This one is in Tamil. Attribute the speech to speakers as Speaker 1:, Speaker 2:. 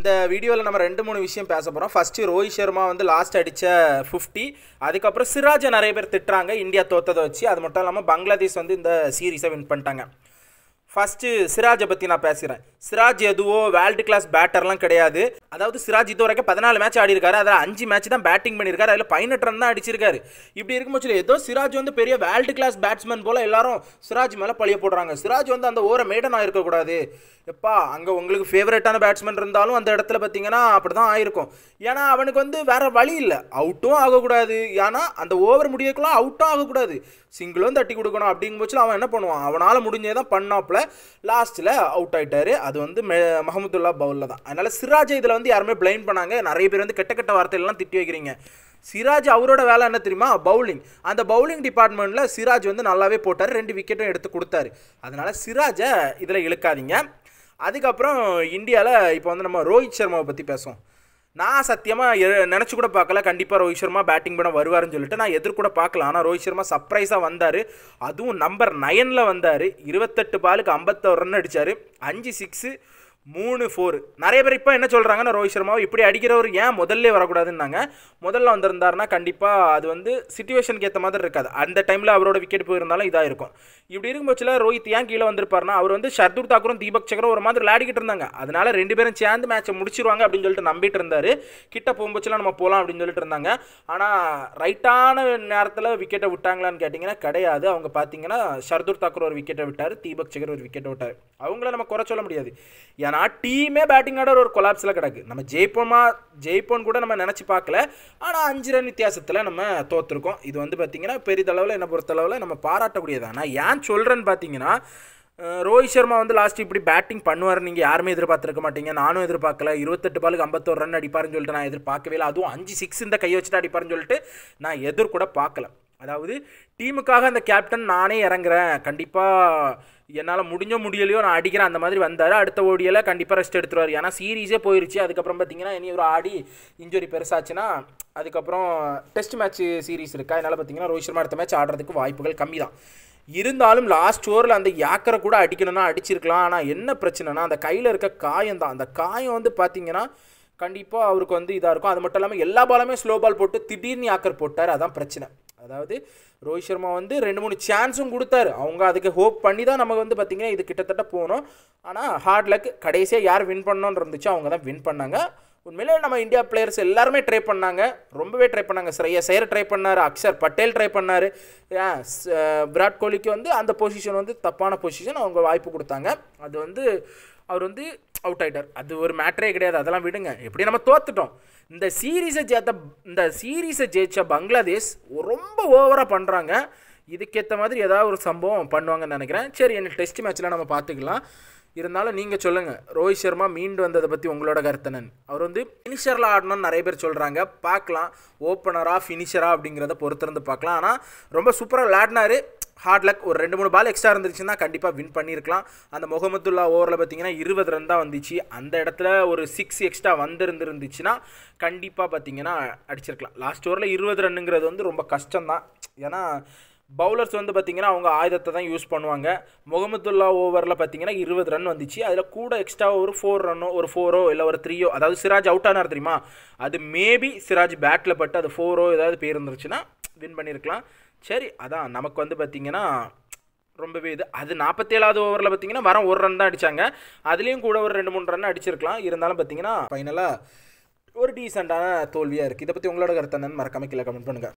Speaker 1: இந்த வீடியோவில் நம்ம ரெண்டு மூணு விஷயம் பேச போகிறோம் ஃபஸ்ட்டு ரோஹித் சர்மா வந்து லாஸ்ட் அடித்த ஃபிஃப்டி அதுக்கப்புறம் சிராஜை நிறைய பேர் திட்டுறாங்க. இந்தியா தோத்ததை வச்சு. அது மட்டும் இல்லாமல் பங்களாதேஷ் வந்து இந்த சீரீஸை வின் பண்ணிட்டாங்க. ஃபஸ்ட்டு சிராஜை பற்றி நான் பேசுகிறேன் சிராஜ் எதுவோ வேர்ல்டு கிளாஸ் பேட்டர்லாம் கிடையாது. அதாவது சிராஜ் இது வரைக்கும் பதினாலு மேட்ச் ஆடி இருக்காரு அதில் அஞ்சு மேட்ச் தான் பேட்டிங் பண்ணியிருக்காரு. அதில் பதினெட்டு ரன் தான் அடிச்சிருக்காரு. இப்படி இருக்கும் பட்சத்தில் ஏதோ சிராஜ் வந்து பெரிய வேர்ல்டு கிளாஸ் பேட்ஸ்மேன் போல் எல்லாரும் சிராஜ் மேலே பழிய போடுறாங்க. சிராஜ் வந்து அந்த ஓர மேடனாக இருக்கக்கூடாது எப்பா அங்கே உங்களுக்கு ஃபேவரட்டான பேட்ஸ்மேன் இருந்தாலும் அந்த இடத்துல பார்த்தீங்கன்னா அப்படி தான் ஆயிருக்கும். ஏன்னா அவனுக்கு வந்து வேறு வழி இல்லை. அவுட்டும் ஆகக்கூடாது. ஏன்னா அந்த ஓவர் முடியக்குள்ள அவுட்டும் ஆகக்கூடாது. சிங்கிளும் தட்டி கொடுக்கணும் அப்படிங்கும்போது அவன் என்ன பண்ணுவான்? அவனால் முடிஞ்சே தான் பண்ணாப்புல லாஸ்ட்டில் அவுட் ஆகிட்டார் அது வந்து மெ மஹமுதுல்லா பவுலில் தான். அதனால் சிராஜை இதில் வந்து யாருமே பிளைம் பண்ணாங்க. நிறைய பேர் வந்து கெட்ட கெட்ட வார்த்தையெல்லாம் திட்டி வைக்கிறீங்க. சிராஜ் அவரோட வேலை என்ன தெரியுமா? பவுலிங் அந்த பவுலிங் டிபார்ட்மெண்ட்டில் சிராஜ் வந்து நல்லாவே போட்டார். ரெண்டு விக்கெட்டும் எடுத்து கொடுத்தாரு. அதனால் சிராஜை இதில் இழுக்காதீங்க. அதுக்கப்புறம் இந்தியாவில் இப்போ வந்து நம்ம ரோஹித் சர்மாவை பற்றி பேசுவோம். நான் சத்தியமாக நினச்சி கூட பார்க்கல. கண்டிப்பாக ரோஹித் சர்மா பேட்டிங் பண்ண வருவாருன்னு சொல்லிட்டு நான் எதிர்கூட பார்க்கல. ஆனால் ரோஹித் சர்மா சர்ப்ரைஸாக வந்தார். அதுவும் நம்பர் நயனில் வந்தார். இருபத்தெட்டு பாலுக்கு ஐம்பத்தோரு ரன் அடித்தார் அஞ்சு சிக்ஸு மூணு ஃபோர் நிறைய பேர் இப்போ என்ன சொல்கிறாங்கன்னா ரோஹித் சர்மாவை இப்படி அடிக்கிறவர் ஏன் முதல்ல வரக்கூடாதுன்னாங்க. முதல்ல வந்திருந்தாருன்னா கண்டிப்பாக அது வந்து சுச்சுவேஷனுக்கு ஏற்ற மாதிரி இருக்காது. அந்த டைமில் அவரோட விக்கெட் போயிருந்தாலும் இதாக இருக்கும். இப்படி இருக்கும் பட்சத்தில் ரோஹித் ஏன் கீழே வந்திருப்பாருன்னா அவர் வந்து ஷர்துர் தாக்கூரும் தீபக் சக்கரும் ஒரு மாதிரி விளையாடிக்கிட்டு இருந்தாங்க. அதனால ரெண்டு பேரும் சேர்ந்து மேட்சை முடிச்சிருவாங்க அப்படின்னு சொல்லிட்டு நம்பிட்டு இருந்தார். கிட்ட போகும்போச்சுலாம் நம்ம போகலாம் அப்படின்னு சொல்லிட்டு இருந்தாங்க. ஆனால் ரைட்டான நேரத்தில் விக்கெட்டை விட்டாங்களான்னு கேட்டிங்கன்னா கிடையாது. அவங்க பார்த்தீங்கன்னா ஷர்துர் தாக்கூர் ஒரு விக்கெட்டை விட்டார் தீபக் சக்கர் ஒரு விக்கெட்டை விட்டார். அவங்கள நம்ம குறை சொல்ல முடியாது. ஏன்னா டீமே பேட்டிங் ஆர்டர் ஒரு கொலாப்ஸில் கிடக்கு. நம்ம ஜெயிப்போமா ஜெயிப்போன்னு கூட நம்ம நினச்சி பார்க்கல. ஆனால் அஞ்சு ரன் வித்தியாசத்தில் நம்ம தோற்றுருக்கோம் இது வந்து பார்த்திங்கன்னா பெரிதளவில் என்னை பொறுத்தளவில் நம்ம பாராட்டக்கூடியது. நான் ஏன் சொல்கிறேன்னு பார்த்தீங்கன்னா ரோஹித் சர்மா வந்து லாஸ்ட் இப்படி பேட்டிங் பண்ணுவார் நீங்கள் யாருமே எதிர்பார்த்துருக்க மாட்டீங்க. நானும் எதிர்பார்க்கல. இருபத்தெட்டு பாலுக்கு ஐம்பத்தோரு ரன் அடிப்பாருன்னு சொல்லிட்டு நான் எதிர்பார்க்கவே இல்லை. அதுவும் அஞ்சு சிக்ஸ் இந்த கை வச்சுட்டு அடிப்பாருன்னு சொல்லிட்டு நான் எதிர்கூட பார்க்கல. அதாவது டீமுக்காக அந்த கேப்டன் நானே இறங்குறேன். கண்டிப்பாக என்னால் முடிஞ்சோ முடியலையோ நான் அடிக்கிறேன். அந்த மாதிரி வந்தார். அடுத்த ஓடியில் கண்டிப்பாக ரெஸ்ட் எடுத்துருவார். ஏன்னா சீரீஸே போயிருச்சு. அதுக்கப்புறம் பார்த்தீங்கன்னா இனி ஒரு ஆடி இன்ஜுரி பெருசாச்சுன்னா அதுக்கப்புறம் டெஸ்ட் மேட்ச் சீரீஸ் இருக்கா? அதனால் பார்த்தீங்கன்னா ரோஹித் சர்மா அடுத்த மேட்ச் ஆடுறதுக்கு வாய்ப்புகள் கம்மி தான் இருந்தாலும் லாஸ்ட் ஓவரில் அந்த யாக்கரை கூட அடிக்கணும்னா அடிச்சிருக்கலாம். ஆனால் என்ன பிரச்சனைனா அந்த கையில் இருக்க காயம் தான் அந்த காயம் வந்து பார்த்தீங்கன்னா கண்டிப்பாக அவருக்கு வந்து இதாக இருக்கும். அது மட்டும் இல்லாமல் எல்லா பாலுமே ஸ்லோ பால் போட்டு திடீர்னு யாக்கர் போட்டார். அதான் பிரச்சனை. அதாவது ரோஹித் சர்மா வந்து ரெண்டு மூணு சான்ஸும் கொடுத்தாரு. அவங்க அதுக்கு ஹோப் பண்ணி தான் நமக்கு வந்து பார்த்திங்கன்னா இது கிட்டத்தட்ட போகணும் ஆனால் ஹார்ட் லக் கடைசியாக யார் வின் பண்ணோன்னு இருந்துச்சோ அவங்க தான் வின் பண்ணாங்க. உண்மையிலே நம்ம இந்தியா பிளேயர்ஸ் எல்லாருமே ட்ரை பண்ணாங்க. ரொம்பவே ட்ரை பண்ணாங்க. ஸ்ரேயா சேர் ட்ரை பண்ணார். அக்ஷர் பட்டேல் ட்ரை பண்ணார். விராட் கோலிக்கு வந்து அந்த பொசிஷன் வந்து தப்பான பொசிஷன் அவங்க வாய்ப்பு கொடுத்தாங்க. அது வந்து அவர் வந்து அவுட் ஆகிட்டார் அது ஒரு மேட்டரே கிடையாது. அதெல்லாம் விடுங்க. எப்படி நம்ம தோத்துட்டோம். இந்த சீரீஸை ஜெயித்த இந்த சீரீஸை ஜெயிச்ச பங்களாதேஷ் ரொம்ப ஓவராக பண்ணுறாங்க இதுக்கேற்ற மாதிரி ஏதாவது ஒரு சம்பவம் பண்ணுவாங்கன்னு நினைக்கிறேன். சரி என்ன டெஸ்ட் மேட்ச்சில் நம்ம பார்த்துக்கலாம். இருந்தாலும் நீங்கள் சொல்லுங்கள் ரோஹித் சர்மா மீண்டு வந்ததை பற்றி உங்களோட கருத்தனன் அவர் வந்து ஃபினிஷரில் ஆடணும்னு நிறைய பேர் சொல்கிறாங்க பார்க்கலாம். ஓப்பனராக ஃபினிஷராக அப்படிங்கிறத பொறுத்திருந்து பார்க்கலாம். ஆனால் ரொம்ப சூப்பராக விளையாடினாரு. ஹார்ட் லக் ஒரு ரெண்டு மூணு பால் எக்ஸ்ட்ரா இருந்துச்சுன்னா கண்டிப்பாக வின் பண்ணியிருக்கலாம் அந்த முகமதுல்லா ஓவரில் பார்த்தீங்கன்னா இருபது ரன் தான் வந்துச்சு. அந்த இடத்துல ஒரு சிக்ஸ் எக்ஸ்ட்ரா வந்திருந்துருந்துச்சுன்னா கண்டிப்பாக பார்த்தீங்கன்னா அடிச்சிருக்கலாம். லாஸ்ட் ஓவரில் இருபது ரன்னுங்கிறது வந்து ரொம்ப கஷ்டம்தான். ஏன்னா பவுலர்ஸ் வந்து பார்த்திங்கன்னா அவங்க ஆயுதத்தை தான் யூஸ் பண்ணுவாங்க. முகமதுல்லா ஓவரில் பார்த்தீங்கன்னா இருபது ரன் வந்துச்சு. அதில் கூட எக்ஸ்ட்ரா ஒரு ஃபோர் ரன்னோ ஒரு ஃபோரோ இல்லை ஒரு த்ரீயோ அதாவது சிராஜ் அவுட் ஆனார் தெரியுமா? அது மேபி சிராஜ் பேட்டில் பட்டு அது ஃபோரோ ஏதாவது போயிருந்துருச்சுன்னா வின் பண்ணியிருக்கலாம் சரி அதான் நமக்கு வந்து பார்த்திங்கன்னா ரொம்பவே இது. அது நாற்பத்தேழாவது ஓவரில் பார்த்தீங்கன்னா வரம் ஒரு ரன் தான் அடித்தாங்க அதுலேயும் கூட ஒரு ரெண்டு மூணு ரன் அடிச்சிருக்கலாம். இருந்தாலும் பார்த்தீங்கன்னா ஃபைனலாக ஒரு டீசெண்டான தோல்வியாக இருக்குது இதை பற்றி உங்களோட கருத்து என்னன்னு மறக்காமல் கீழே கமெண்ட் பண்ணுங்கள்